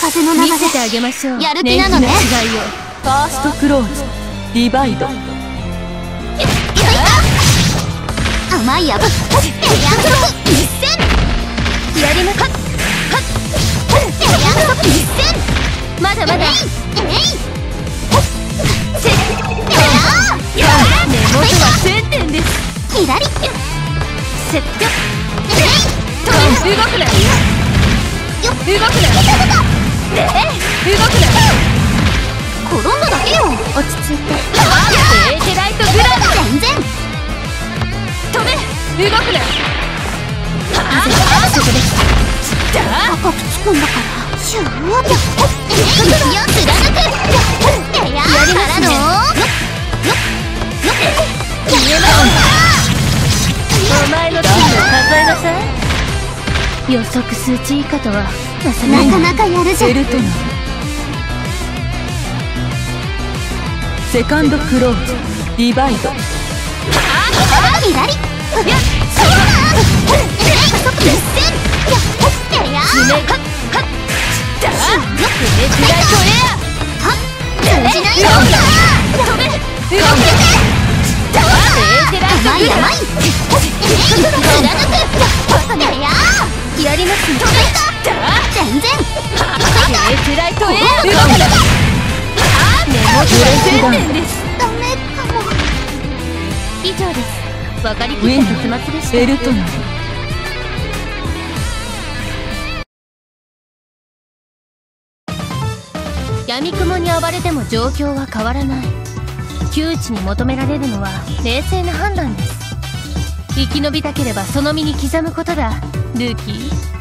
風の流れ。見せてあげましょう。やる気なのね。ファーストクローズ。ディバイド。甘いやぶ一戦か約束一戦まだまだえいえいせえや根元は1000点ですキラリせっぴょえいと動くな動くなえ動くな転んだだけよ落ち着いてエーテライトグラブ全然止め動くなあそこでだ赤くつくんだからシューッえいよ貫くえやからの見えますお前の予測数値以下とはなかなかやるじゃん。エルトナセカンドクローズディバイド。キラリやそうだ約束一戦やや爪かっやります止めだ全然エーテライトエア動くな根元は1000点ですダメかも以上です。分かりきった結末でしたエルトナ闇雲に暴れても状況は変わらない窮地に求められるのは冷静な判断です生き延びたければその身に刻むことだ。ルーキー。